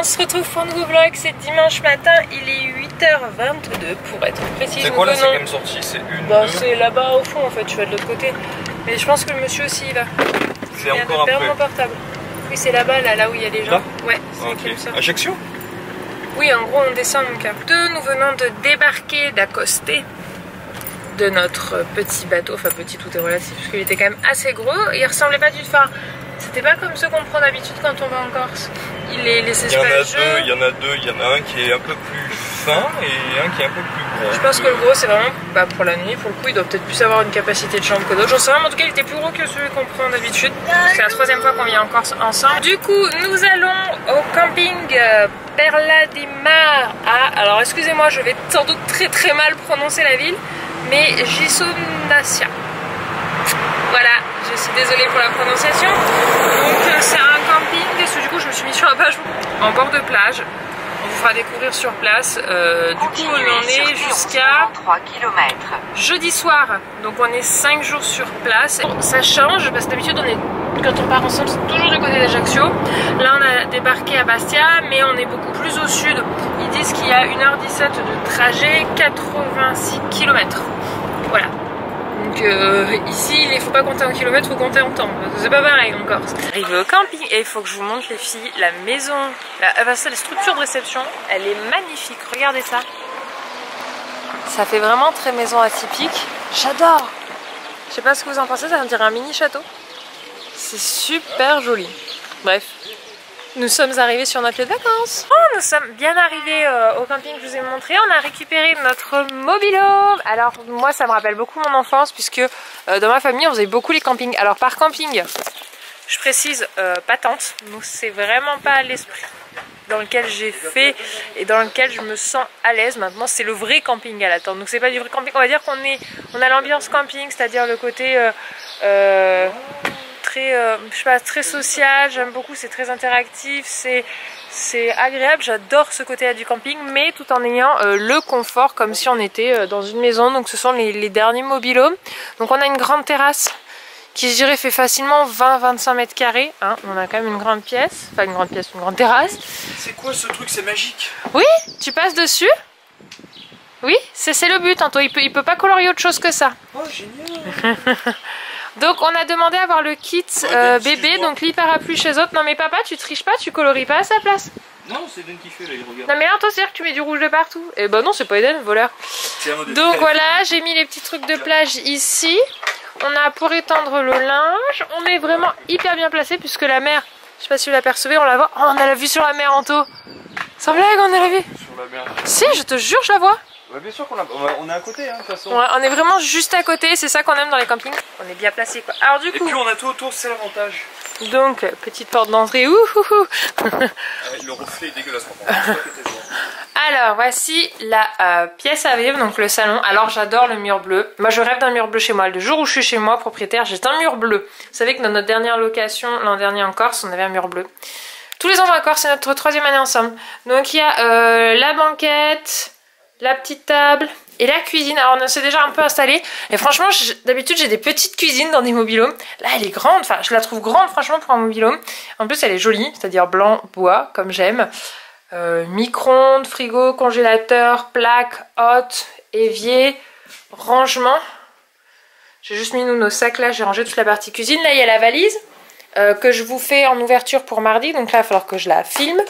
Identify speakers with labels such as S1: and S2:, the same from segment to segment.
S1: On se retrouve pour un nouveau vlog, c'est dimanche matin, il est 8h22 pour être précis.
S2: C'est quoi la cinquième sortie? C'est une,
S1: bah, C'est là-bas au fond en fait, tu vas de l'autre côté. Mais je pense que le monsieur aussi il va.
S2: C'est encore après.
S1: mon portable. Oui, c'est là-bas, là, là où il y a les gens.
S2: Là?
S1: Ouais, c'est
S2: Ok.
S1: comme ça.
S2: Ajaccio?
S1: Oui, en gros, on descend donc à deux. Nous venons de débarquer, d'accoster de notre petit bateau. Enfin, petit, tout est relatif, parce qu'il était quand même assez gros. Il ressemblait pas du tout. Enfin, c'était pas comme ceux qu'on prend d'habitude quand on va en Corse. Il est les
S2: Il y en a deux, il y en a deux, il y en a un qui est un peu plus fin et un qui est un peu plus gros.
S1: Je pense que le gros, c'est vraiment bah, pour la nuit. Pour le coup, il doit peut-être plus avoir une capacité de chambre que d'autres. J'en sais rien, mais en tout cas, il était plus gros que celui qu'on prend d'habitude. C'est la troisième fois qu'on vient en Corse ensemble. Du coup, nous allons au camping euh, Perla di Mar à. Alors, excusez-moi, je vais sans doute très très mal prononcer la ville, mais Gisonassia. Voilà, je suis désolée pour la prononciation. Donc, euh, c'est un camping. Parce que du coup, je me suis mis sur la page en bord de plage. On vous fera découvrir sur place. Euh, du coup, on en est jusqu'à
S3: 3 km.
S1: jeudi soir. Donc on est 5 jours sur place. Ça change parce que d'habitude on est quand on part ensemble c'est toujours du côté d'Ajaccio. Là on a débarqué à Bastia mais on est beaucoup plus au sud. Ils disent qu'il y a 1h17 de trajet, 86 km. Voilà. Euh, ici il faut pas compter en kilomètres, il faut compter en temps. C'est pas pareil en Corse. Arrivé au camping et il faut que je vous montre les filles, la maison, la, enfin, ça, la structure de réception, elle est magnifique. Regardez ça. Ça fait vraiment très maison atypique. J'adore Je sais pas ce que vous en pensez, ça me dirait un mini château. C'est super joli. Bref. Nous sommes arrivés sur notre lieu de vacances. Oh, nous sommes bien arrivés euh, au camping que je vous ai montré. On a récupéré notre mobilo. Alors moi, ça me rappelle beaucoup mon enfance puisque euh, dans ma famille, on faisait beaucoup les campings. Alors par camping, je précise, euh, pas tente. Nous, c'est vraiment pas l'esprit dans lequel j'ai fait et dans lequel je me sens à l'aise. Maintenant, c'est le vrai camping à la tente. Donc, c'est pas du vrai camping. On va dire qu'on est, on a l'ambiance camping, c'est-à-dire le côté très, euh, je sais pas, très social. J'aime beaucoup. C'est très interactif. C'est c'est agréable, j'adore ce côté-là du camping, mais tout en ayant euh, le confort comme si on était euh, dans une maison. Donc ce sont les, les derniers mobilos. Donc on a une grande terrasse qui je dirais fait facilement 20-25 mètres carrés. hein. On a quand même une grande pièce, enfin une grande pièce, une grande terrasse.
S2: C'est quoi ce truc? C'est magique
S1: Oui, tu passes dessus Oui, c'est c'est le but, Anto. Il peut, il peut pas colorier autre chose que ça.
S2: Oh génial
S1: Donc on a demandé à avoir le kit euh,
S2: ben,
S1: bébé, donc lit parapluie chez autres. Non mais papa, tu triches pas, tu colories pas à sa place.
S2: Non, c'est Ben qui fait là, il regarde.
S1: Non mais là, toi, c'est-à-dire que tu mets du rouge de partout. Et bah non, c'est pas Eden, voleur. Donc voilà, j'ai mis les petits trucs de plage ici. On a pour étendre le linge. On est vraiment hyper bien placé puisque la mer, je sais pas si vous l'apercevez, on la voit. Oh, on a la vue sur la mer, Anto. Sans blague, on a la vue.
S2: Sur la mer.
S1: Si, je te jure, je la vois.
S2: Ouais, bien sûr qu'on a... on est à côté, hein, de toute façon.
S1: Ouais, on est vraiment juste à côté, c'est ça qu'on aime dans les campings. On est bien placé quoi. Alors du
S2: Et puis on a tout autour, c'est l'avantage.
S1: donc petite porte d'entrée. Ouh, ouh, ouh.
S2: Ah, le reflet est dégueulasse.
S1: Alors voici la euh, pièce à vivre, donc le salon. Alors j'adore le mur bleu. Moi je rêve d'un mur bleu chez moi. Le jour où je suis chez moi, propriétaire, j'ai un mur bleu. Vous savez que dans notre dernière location, l'an dernier en Corse, on avait un mur bleu. Tous les ans en Corse, c'est notre troisième année ensemble. Donc il y a euh, la banquette, la petite table et la cuisine. Alors on s'est déjà un peu installé. Et franchement, d'habitude j'ai des petites cuisines dans des mobilhomes. Là elle est grande, enfin je la trouve grande franchement pour un mobilhome. En plus elle est jolie, c'est-à-dire blanc, bois, comme j'aime. Euh, micro-ondes, frigo, congélateur, plaque, hotte, évier, rangement. J'ai juste mis nos sacs là, j'ai rangé toute la partie cuisine. Là il y a la valise euh, que je vous fais en ouverture pour mardi, donc là il va falloir que je la filme.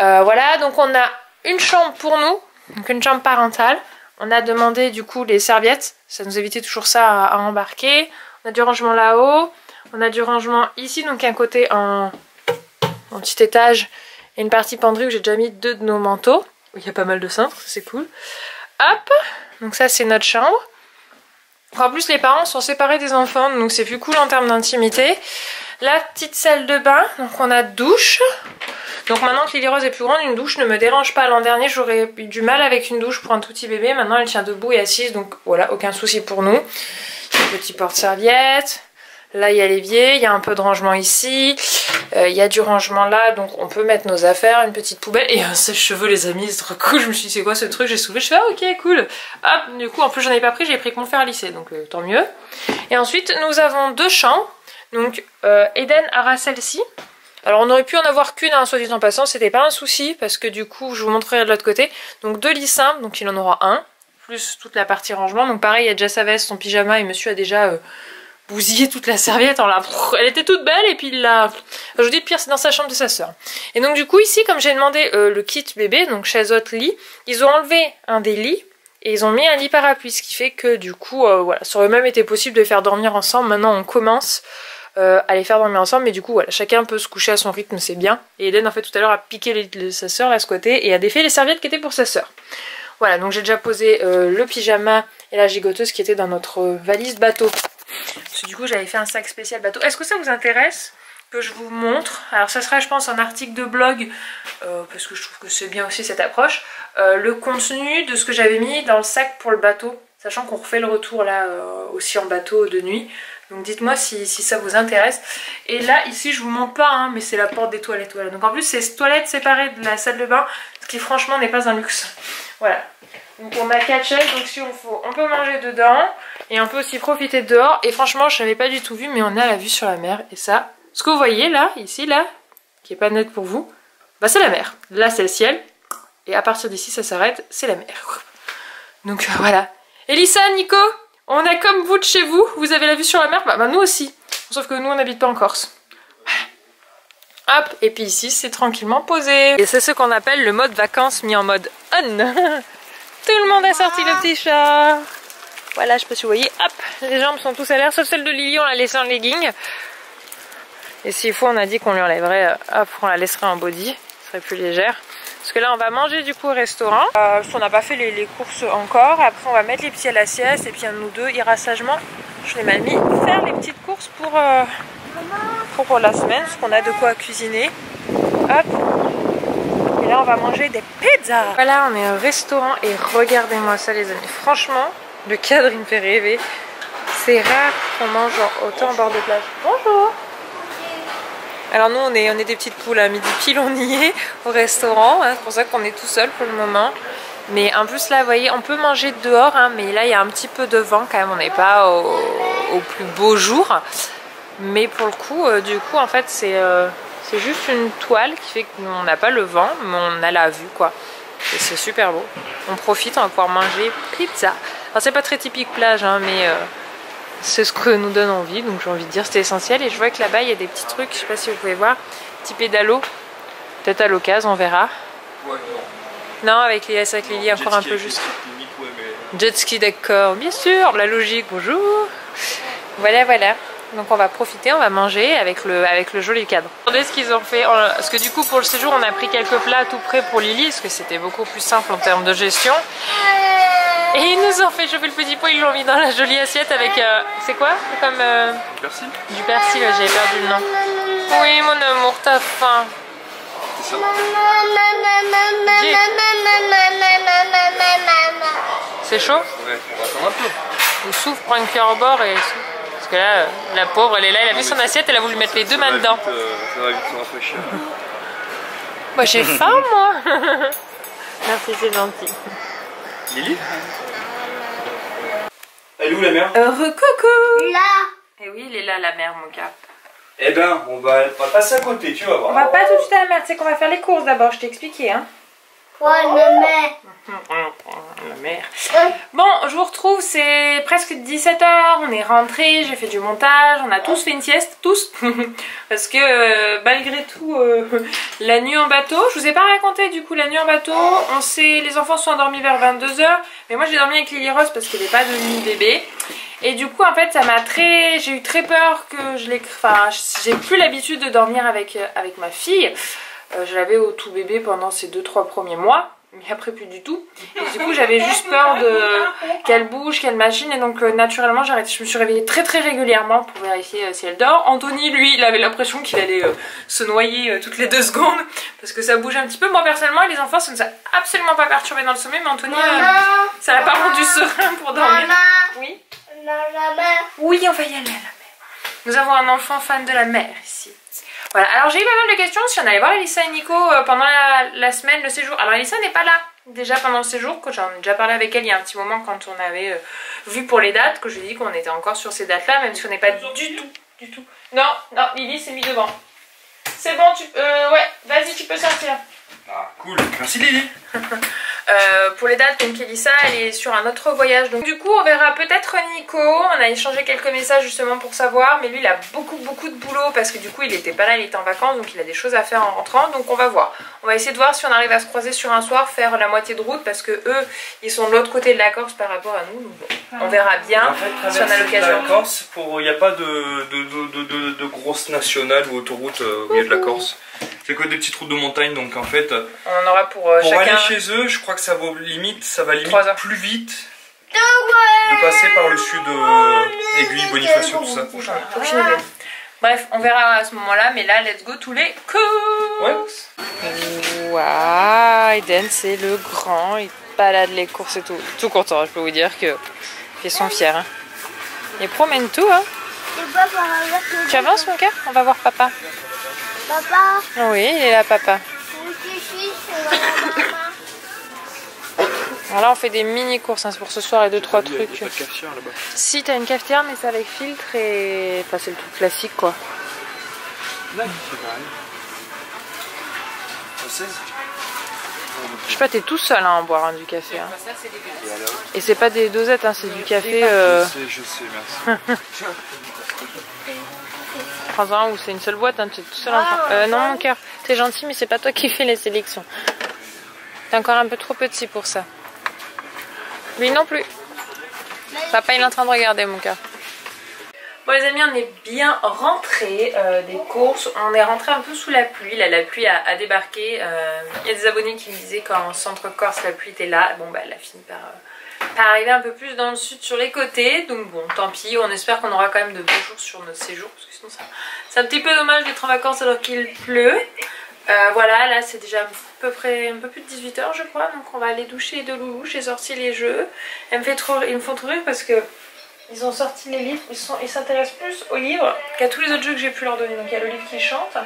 S1: Euh, voilà, donc on a une chambre pour nous, donc une chambre parentale. On a demandé du coup les serviettes, ça nous évitait toujours ça à, embarquer. On a du rangement là-haut, on a du rangement ici, donc un côté en, en petit étage et une partie penderie où j'ai déjà mis deux de nos manteaux. Il y a pas mal de cintres, c'est cool. Hop, donc ça c'est notre chambre. En plus les parents sont séparés des enfants, donc c'est plus cool en termes d'intimité. La petite salle de bain, donc on a douche. Donc maintenant que Lily Rose est plus grande, une douche ne me dérange pas. L'an dernier j'aurais eu du mal avec une douche pour un tout petit bébé, maintenant elle tient debout et assise, donc voilà, aucun souci pour nous. Petit porte-serviette. Là, il y a l'évier, il y a un peu de rangement ici, euh, il y a du rangement là, donc on peut mettre nos affaires, une petite poubelle et un sèche-cheveux, les amis, c'est trop cool. Je me suis dit, c'est quoi ce truc? J'ai soulevé, je fais, ah ok, cool. Hop, du coup, en plus, j'en ai pas pris, j'ai pris que à lisser, donc euh, tant mieux. Et ensuite, nous avons deux chambres. Donc, euh, Eden aura celle-ci. Alors on aurait pu en avoir qu'une, hein, soit dit en passant, c'était pas un souci, parce que du coup, je vous montrerai de l'autre côté. Donc deux lits simples, donc il en aura un, plus toute la partie rangement. Donc pareil, il y a déjà sa veste, son pyjama, et monsieur a déjà euh, bousillé toute la serviette. En la... Elle était toute belle, et puis il l'a... Je vous dis, pire, c'est dans sa chambre de sa soeur. Et donc du coup, ici, comme j'ai demandé euh, le kit bébé, donc chaise haute lit, ils ont enlevé un des lits, et ils ont mis un lit parapluie, ce qui fait que du coup, euh, voilà, ça aurait même été possible de les faire dormir ensemble. Maintenant, on commence euh, à faire dormir ensemble, mais du coup, voilà, chacun peut se coucher à son rythme, c'est bien. Et Hélène, en fait, tout à l'heure, a piqué les, sa soeur à ce et a défait les serviettes qui étaient pour sa soeur. Voilà, donc j'ai déjà posé euh, le pyjama et la gigoteuse qui était dans notre valise bateau. Parce que du coup, j'avais fait un sac spécial bateau. Est-ce que ça vous intéresse que je vous montre? Alors ça sera je pense un article de blog, euh, parce que je trouve que c'est bien aussi cette approche, euh, le contenu de ce que j'avais mis dans le sac pour le bateau, sachant qu'on refait le retour là aussi en bateau de nuit. Donc dites-moi si, ça vous intéresse. Et là ici je vous montre pas, hein, mais c'est la porte des toilettes. Donc en plus c'est toilettes séparées de la salle de bain, ce qui franchement n'est pas un luxe. Voilà. Donc on a quatre chaises, donc si on faut, on peut manger dedans et on peut aussi profiter dehors. Et franchement je n'avais pas du tout vu, mais on a la vue sur la mer et ça ce que vous voyez là, ici, là, qui est pas net pour vous, bah c'est la mer. Là, c'est le ciel. Et à partir d'ici, ça s'arrête, c'est la mer. Donc euh, voilà. Elissa, Nico, on a comme vous de chez vous. Vous avez la vue sur la mer? Bah, bah nous aussi. Sauf que nous, on n'habite pas en Corse. Hop, et puis ici, c'est tranquillement posé. Et c'est ce qu'on appelle le mode vacances mis en mode on. Tout le monde a sorti le petit chat. Voilà, je vous voyez. Hop, les jambes sont tous à l'air, sauf celle de Lily, on l'a laissée en legging. Et s'il faut, on a dit qu'on lui enlèverait, euh, hop, on la laisserait en body, ce serait plus légère. Parce que là, on va manger du coup au restaurant. Euh, on n'a pas fait les, courses encore. Après, on va mettre les petits à la sieste. Et puis, nous deux ira sagement, je mal mis, faire les petites courses pour, euh, pour, la semaine. Parce qu'on a de quoi cuisiner. Hop. Et là, on va manger des pizzas. Voilà, on est au restaurant. Et regardez-moi ça, les amis. Franchement, le cadre, il me fait rêver. C'est rare qu'on mange autant en bord de plage. Bonjour alors nous on est, on est des petites poules à midi pile, on y est au restaurant, hein, c'est pour ça qu'on est tout seul pour le moment. Mais en plus là vous voyez on peut manger dehors hein, mais là il y a un petit peu de vent quand même, on n'est pas au, plus beau jour. Mais pour le coup, euh, du coup en fait euh, c'est juste une toile qui fait qu'on n'a pas le vent mais on a la vue quoi. Et c'est super beau. On profite, on va pouvoir manger pizza. Alors c'est pas très typique plage hein, mais... Euh, c'est ce que nous donne envie, donc j'ai envie de dire c'était essentiel. Et je vois que là-bas il y a des petits trucs, je sais pas si vous pouvez voir, petit pédalo, peut-être à l'occasion, on verra. Ouais, non. Non, avec les avec Lily encore un peu juste. Jet ski d'accord, bien sûr, la logique, bonjour. Voilà, voilà. Donc on va profiter, on va manger avec le, avec le joli cadre. Regardez ce qu'ils ont fait, parce que du coup pour le séjour on a pris quelques plats tout prêts pour Lily, parce que c'était beaucoup plus simple en termes de gestion. Et ils nous ont fait chauffer le petit pot, ils l'ont mis dans la jolie assiette avec... Euh, c'est quoi comme, euh,
S2: Du persil
S1: Du persil, j'avais perdu le nom. Oui mon amour, t'as faim. C'est ça C'est chaud
S2: Ouais, on va attendre un peu.
S1: Il souffle, prend une cuillère au bord et Parce que là, la pauvre, elle est là, elle a vu son assiette, elle a voulu mettre les deux mains dedans.
S2: Euh, ça va vite se rafraîchir.
S1: Moi j'ai faim moi Merci, c'est gentil.
S2: Lily Elle est où la mère?
S1: Heureux coucou
S3: Là
S1: Eh oui, il est là la mère, mon gars.
S2: Eh ben, on va, on va passer à côté, tu vas voir.
S1: On va pas tout de suite à la mer, tu sais qu'on va faire les courses d'abord, je t'ai expliqué, hein.
S3: La mère?
S1: Bon, je vous retrouve, c'est presque 17h, on est rentré, j'ai fait du montage, on a tous fait une sieste, tous. Parce que euh, malgré tout, euh, la nuit en bateau, je vous ai pas raconté du coup la nuit en bateau, on sait, les enfants sont endormis vers 22h, mais moi j'ai dormi avec Lily Rose parce qu'elle n'est pas de nuit bébé. Et du coup en fait ça m'a très, j'ai eu très peur que je l'ai, enfin j'ai plus l'habitude de dormir avec, euh, avec ma fille. Euh, je l'avais au tout bébé pendant ces 2-3 premiers mois mais après plus du tout. Et du coup j'avais juste peur de qu'elle bouge, qu'elle machine et donc euh, naturellement je me suis réveillée très très régulièrement pour vérifier euh, si elle dort. Anthony lui il avait l'impression qu'il allait se noyer toutes les deux secondes parce que ça bouge un petit peu. Moi personnellement les enfants ça ne a absolument pas perturbé dans le sommeil mais Anthony ça l'a pas rendu serein pour dormir. Oui Oui on va y aller à la mer. Nous avons un enfant fan de la mer ici. Voilà, alors j'ai eu pas mal de questions si on allait voir Elissa et Nico euh, pendant la, semaine, le séjour. Alors Elissa n'est pas là déjà pendant le séjour, que j'en ai déjà parlé avec elle il y a un petit moment quand on avait euh, vu pour les dates, que je lui ai dit qu'on était encore sur ces dates là, même si on n'est pas du tout, du tout. Non, non, Lily s'est mis devant. C'est bon, tu euh, ouais, vas-y, tu peux sortir.
S2: Ah, cool. Merci Lily.
S1: Euh, pour les dates, donc Elissa, elle est sur un autre voyage. Donc du coup, on verra peut-être Nico. On a échangé quelques messages justement pour savoir. Mais lui, il a beaucoup, beaucoup de boulot parce que du coup, il était pas là, il était en vacances. Donc il a des choses à faire en rentrant. Donc on va voir. On va essayer de voir si on arrive à se croiser sur un soir, faire la moitié de route parce que eux, ils sont de l'autre côté de la Corse par rapport à nous. Donc bon, on verra bien
S2: En fait,
S1: si on a l'occasion.
S2: la Corse, pour... il n'y a pas de, de, de, de, de- de grosses nationales ou autoroutes euh, au milieu de la Corse. C'est que des petites routes de montagne, donc en fait,
S1: On en aura pour, euh,
S2: pour
S1: chacun.
S2: aller chez eux, je crois que ça vaut limite, ça va limite plus vite de passer par le sud euh, Aiguille, Bonifacio, tout ça.
S1: Bref, on verra à ce moment-là, mais là, let's go tous les courses Waouh, Eden, c'est le grand, il balade les courses et tout. Tout content, je peux vous dire que ils sont fiers. Hein. Il promène tout, hein.
S3: Que
S1: Tu avances, mon cœur On va voir papa.
S3: Papa,
S1: Oui, il est là, papa. Alors là, on fait des mini courses, hein, c'est pour ce soir et deux, trois trucs.
S2: cafetière là-bas.
S1: Si, t'as une cafetière, mais c'est avec filtre et. Enfin, c'est le truc classique, quoi. Je sais pas, t'es tout seul hein, à boire hein, du café. hein. Et c'est pas des dosettes, hein, c'est du café. Euh...
S2: Je sais, je sais, merci.
S1: Un où c'est une seule boîte, hein, tu es tout seul en train. Euh, non, mon cœur, t'es gentil, mais c'est pas toi qui fais les sélections. T'es encore un peu trop petit pour ça. Lui non plus. Papa, il est en train de regarder, mon cœur. Bon les amis, on est bien rentrés euh, des courses. On est rentré un peu sous la pluie. Là, la pluie a, a débarqué. Euh, Il y a des abonnés qui me disaient qu'en centre Corse, la pluie était là. Bon, bah, elle a fini par, euh, par arriver un peu plus dans le sud sur les côtés. Donc bon, tant pis. On espère qu'on aura quand même de beaux jours sur notre séjour. Parce que sinon, ça- c'est un petit peu dommage d'être en vacances alors qu'il pleut. Euh, voilà, là c'est déjà à peu près un peu plus de 18h je crois, donc on va aller doucher de loulou, j'ai sorti les jeux. Me fait trop, ils me font trop rire parce que ils ont sorti les livres, ils sont- ils s'intéressent plus aux livres qu'à tous les autres jeux que j'ai pu leur donner. Donc il y a le livre qui chante,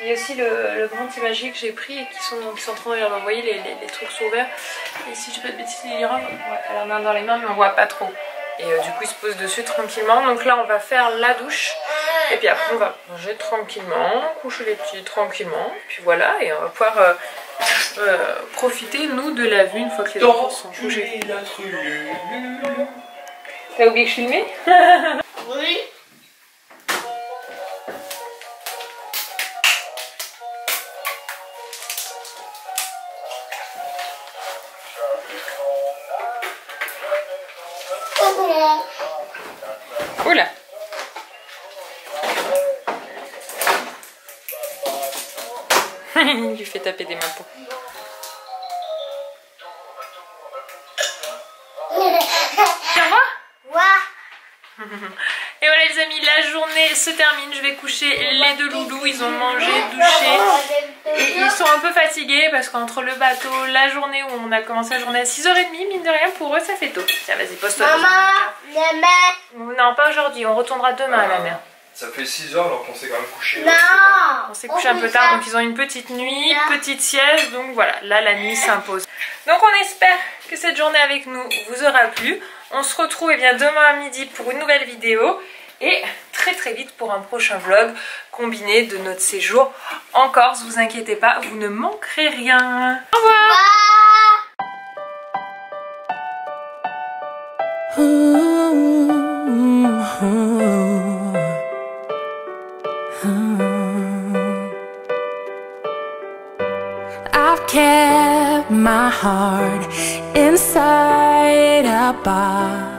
S1: il y a aussi le, le grand imagier que j'ai pris et qui sont, qui sont en train de m'envoyer, les, les, les trucs sont ouverts. Et si je pas de bêtises, il y aura, ouais, elle en a un dans les mains mais on voit pas trop. Et euh, du coup, il se pose dessus tranquillement. Donc là, on va faire la douche. Et puis après, on va manger tranquillement, coucher les petits tranquillement. Puis voilà, et on va pouvoir euh, euh, profiter, nous, de la vue une fois que les enfants sont couchés. T'as oublié que je filmais?
S3: Oui.
S1: Oula Il lui fait taper des mains pour. Tu
S3: Ouah.
S1: Et voilà les amis, la journée se termine. Je vais coucher les deux loulous. Ils ont mangé, douché. Et ils sont un peu fatigués parce qu'entre le bateau, la journée où on a commencé la journée à 6h30, mine de rien, pour eux ça fait tôt. Tiens, vas-y, pose-toi.
S3: Maman, maman.
S1: Non, pas aujourd'hui, on retournera demain à la mer.
S2: Ça fait 6 heures alors qu'on s'est quand même couché.
S3: Non.
S1: On s'est couché un peu tard, donc ils ont une petite nuit, petite sieste, donc voilà, là la nuit s'impose. Donc on espère que cette journée avec nous vous aura plu. On se retrouve eh bien, demain à midi pour une nouvelle vidéo et très très vite pour un prochain vlog combiné de notre séjour en Corse. Vous inquiétez pas, vous ne manquerez rien. Au revoir
S4: my heart inside a.